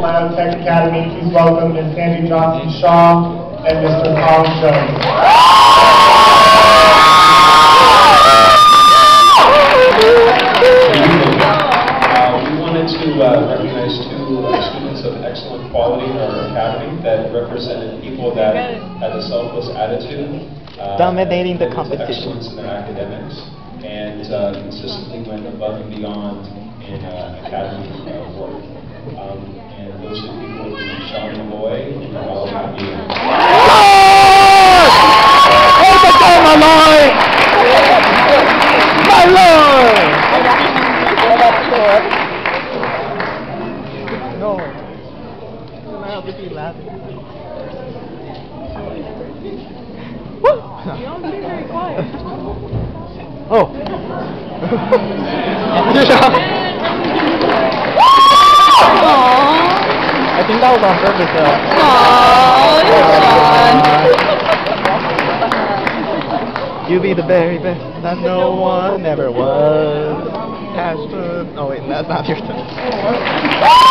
Atlanta Tech Academy, please welcome Ms. Sandy Johnson Shaw and Mr. Colin Jones. Uh, We wanted to uh, recognize two uh, students of excellent quality in our academy that represented people that had a selfless attitude. uh, Dominating the competition. Excellence in their academics, and uh, consistently went above and beyond in uh, academy uh, work. Um, And those two people would be Sean Malloy and Raul Mabia. Hold the door, my lord! My lord! No. I have to be laughing. Woo! You don't be very quiet. Oh. Aww, You be the very best that no one ever was. Ashton. Oh wait, that's not your turn.